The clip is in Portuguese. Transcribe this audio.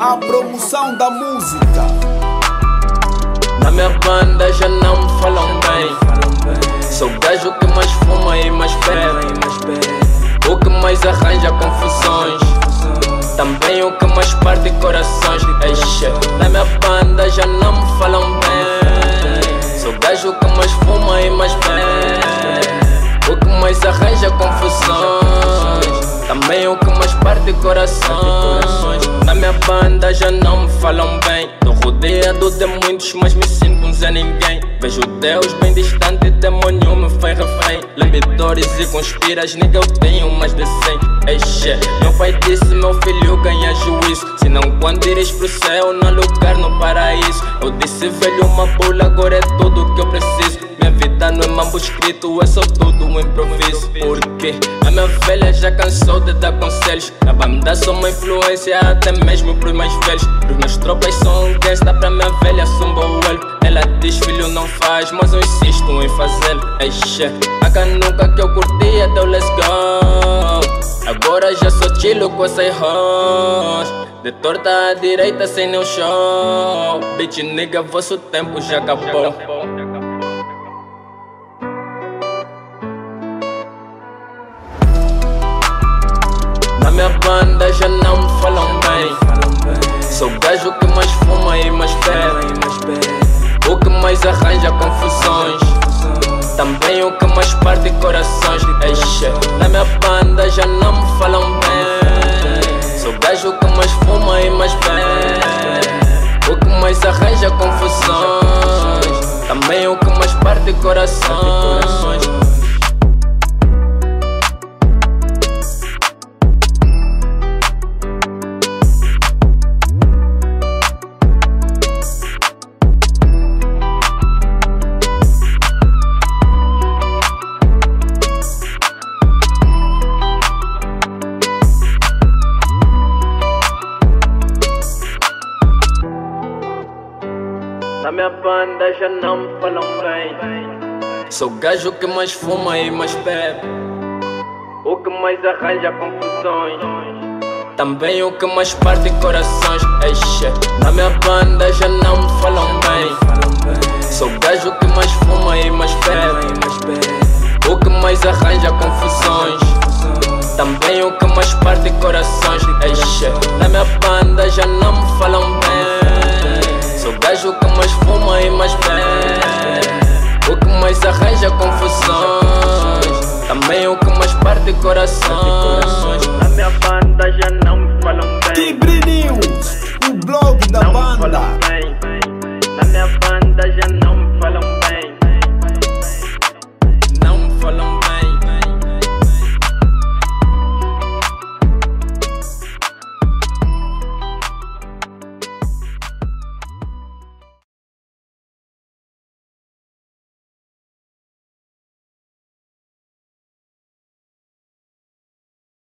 a promoção da música. Na minha banda já não me falam bem. Sou gajo que mais fuma e mais bebe. O que mais arranja confusões. Também o que mais parte corações. Eixe, na minha banda já não me falam bem. Sou gajo que mais fuma e mais bebe. O que mais arranja confusões Também o que mais parte corações Na minha banda já não me falam bem. Tô rodeado de muitos, mas me sinto um zé ninguém. Vejo Deus bem distante, demônio me faz refém Lembidores e conspiras, nigga eu tenho mais de cem. Eixe, meu pai disse meu filho ganha juízo. Se não quando ires pro céu, não lugar no paraíso. Eu disse velho uma bula, agora é tudo que eu preciso vida não é mambo escrito, é só tudo um improviso. Porque a minha velha já cansou de dar conselhos. Vai me dar só uma influência até mesmo pros mais velhos. Os meus tropas são gangsta pra minha velha sumba o olho. Ela diz filho não faz, mas eu insisto em fazê-lo. Eixe, a canuca que eu curtia deu let's go. Agora já sou chilo com essas hoes De torta à direita sem nenhum show Bitch nigga, vosso tempo já acabou Na minha banda já não me falam bem. Sou gajo que mais fuma e mais bebe. O que mais arranja confusões. Também o que mais parte corações. Eixe, na minha banda já não me falam bem. Sou gajo que mais fuma e mais bebe. O que mais arranja confusões. Também o que mais parte corações Na minha banda já não me falam bem. Sou gajo que mais fuma e mais bebe. O que mais arranja confusões. Também o que mais parte corações. Eixe, na minha banda já não me falam bem. Sou gajo que mais fuma e mais bebe O que mais arranja confusões. Também o que mais parte corações